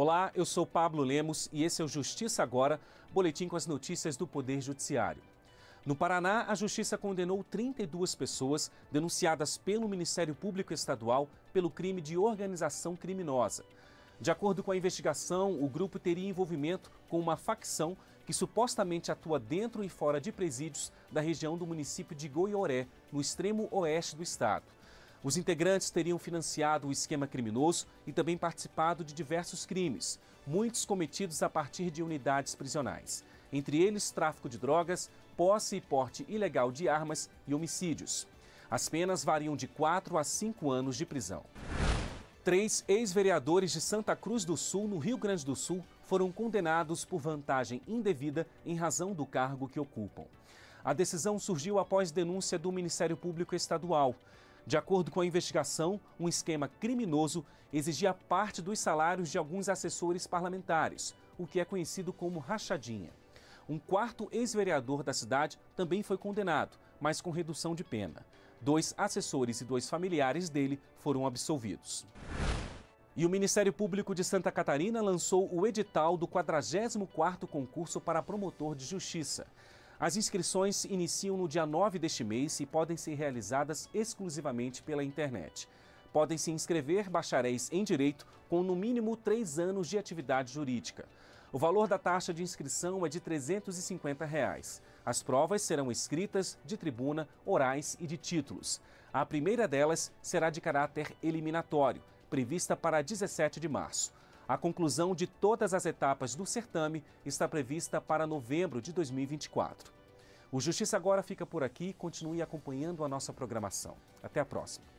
Olá, eu sou Pablo Lemos e esse é o Justiça Agora, boletim com as notícias do Poder Judiciário. No Paraná, a Justiça condenou 32 pessoas denunciadas pelo Ministério Público Estadual pelo crime de organização criminosa. De acordo com a investigação, o grupo teria envolvimento com uma facção que supostamente atua dentro e fora de presídios da região do município de Goioré, no extremo oeste do estado. Os integrantes teriam financiado o esquema criminoso e também participado de diversos crimes, muitos cometidos a partir de unidades prisionais. Entre eles, tráfico de drogas, posse e porte ilegal de armas e homicídios. As penas variam de 4 a 5 anos de prisão. Três ex-vereadores de Santa Cruz do Sul, no Rio Grande do Sul, foram condenados por vantagem indevida em razão do cargo que ocupam. A decisão surgiu após denúncia do Ministério Público Estadual. De acordo com a investigação, um esquema criminoso exigia parte dos salários de alguns assessores parlamentares, o que é conhecido como rachadinha. Um quarto ex-vereador da cidade também foi condenado, mas com redução de pena. Dois assessores e dois familiares dele foram absolvidos. E o Ministério Público de Santa Catarina lançou o edital do 44º concurso para promotor de justiça. As inscrições iniciam no dia 9 deste mês e podem ser realizadas exclusivamente pela internet. Podem se inscrever bacharéis em direito com no mínimo três anos de atividade jurídica. O valor da taxa de inscrição é de 350 reais. As provas serão escritas, de tribuna, orais e de títulos. A primeira delas será de caráter eliminatório, prevista para 17 de março. A conclusão de todas as etapas do certame está prevista para novembro de 2024. O Justiça Agora fica por aqui. Continue acompanhando a nossa programação. Até a próxima.